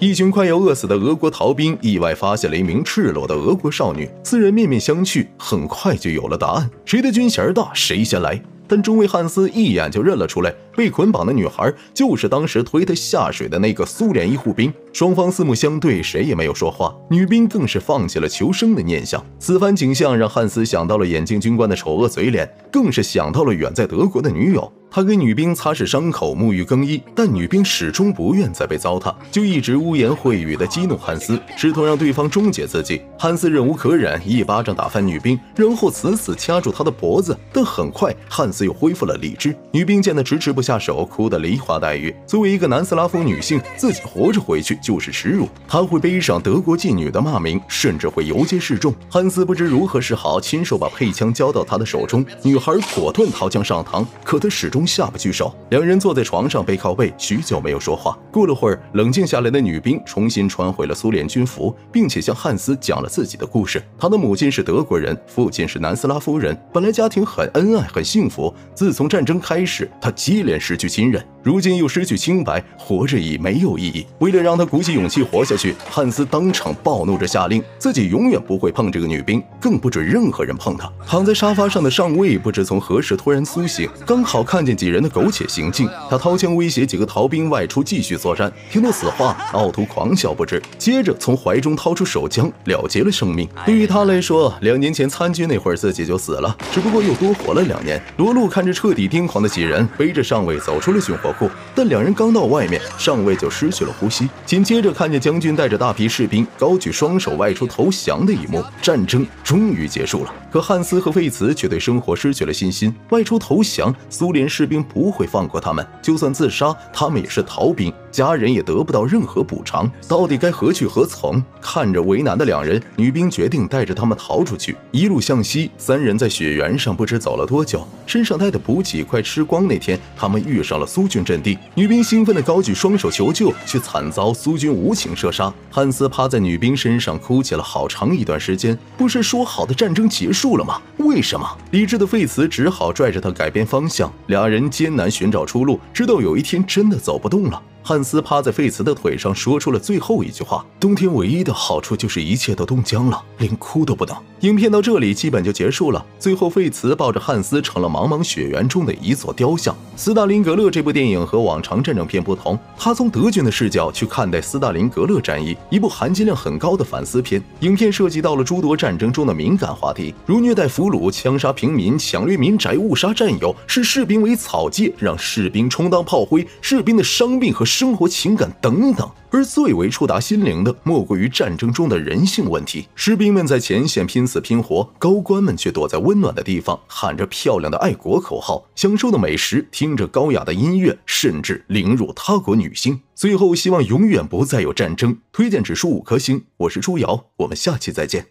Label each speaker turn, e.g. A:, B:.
A: 一群快要饿死的俄国逃兵意外发现了一名赤裸的俄国少女，四人面面相觑，很快就有了答案：谁的军衔大，谁先来。但中尉汉斯一眼就认了出来，被捆绑的女孩就是当时推他下水的那个苏联医护兵。双方四目相对，谁也没有说话，女兵更是放弃了求生的念想。此番景象让汉斯想到了眼镜军官的丑恶嘴脸，更是想到了远在德国的女友。他给女兵擦拭伤口，沐浴更衣，但女兵始终不愿再被糟蹋，就一直污言秽语的激怒汉斯，试图让对方终结自己。汉斯忍无可忍，一巴掌打翻女兵，然后死死掐住她的脖子。但很快，汉斯又恢复了理智。女兵见他迟迟不下手，哭得梨花带雨。作为一个南斯拉夫女性，自己活着回去就是耻辱，她会背上德国妓女的骂名，甚至会游街示众。汉斯不知如何是好，亲手把配枪交到她的手中。女孩果断掏枪上膛，可她始终。下不去手，两人坐在床上背靠背，许久没有说话。过了会儿，冷静下来的女兵重新穿回了苏联军服，并且向汉斯讲了自己的故事。她的母亲是德国人，父亲是南斯拉夫人，本来家庭很恩爱，很幸福。自从战争开始，她接连失去亲人，如今又失去清白，活着已没有意义。为了让他鼓起勇气活下去，汉斯当场暴怒着下令，自己永远不会碰这个女兵，更不准任何人碰她。躺在沙发上的上尉不知从何时突然苏醒，刚好看见。几人的苟且行径，他掏枪威胁几个逃兵外出继续作战。听到此话，奥图狂笑不止，接着从怀中掏出手枪，了结了生命。对于他来说，两年前参军那会儿自己就死了，只不过又多活了两年。罗路看着彻底癫狂的几人，背着上尉走出了军火库库，但两人刚到外面，上尉就失去了呼吸。紧接着看见将军带着大批士兵高举双手外出投降的一幕，战争终于结束了。可汉斯和费茨却对生活失去了信心，外出投降，苏联士。兵不会放过他们，就算自杀，他们也是逃兵，家人也得不到任何补偿。到底该何去何从？看着为难的两人，女兵决定带着他们逃出去。一路向西，三人在雪原上不知走了多久，身上带的补给快吃光。那天，他们遇上了苏军阵地，女兵兴奋地高举双手求救，却惨遭苏军无情射杀。汉斯趴在女兵身上哭泣了好长一段时间。不是说好的战争结束了吗？为什么？理智的费茨只好拽着他改变方向，俩人。艰难寻找出路，直到有一天真的走不动了。汉斯趴在费茨的腿上，说出了最后一句话：“冬天唯一的好处就是一切都冻僵了，连哭都不能。”影片到这里基本就结束了。最后，费茨抱着汉斯，成了茫茫雪原中的一座雕像。斯大林格勒这部电影和往常战争片不同，他从德军的视角去看待斯大林格勒战役，一部含金量很高的反思片。影片涉及到了诸多战争中的敏感话题，如虐待俘虏、枪杀平民、抢掠民宅、误杀战友、视士兵为草芥、让士兵充当炮灰、士兵的伤病和。生活情感等等，而最为触达心灵的，莫过于战争中的人性问题。士兵们在前线拼死拼活，高官们却躲在温暖的地方，喊着漂亮的爱国口号，享受的美食，听着高雅的音乐，甚至凌辱他国女性。最后，希望永远不再有战争。推荐指数五颗星，我是朱瑶，我们下期再见。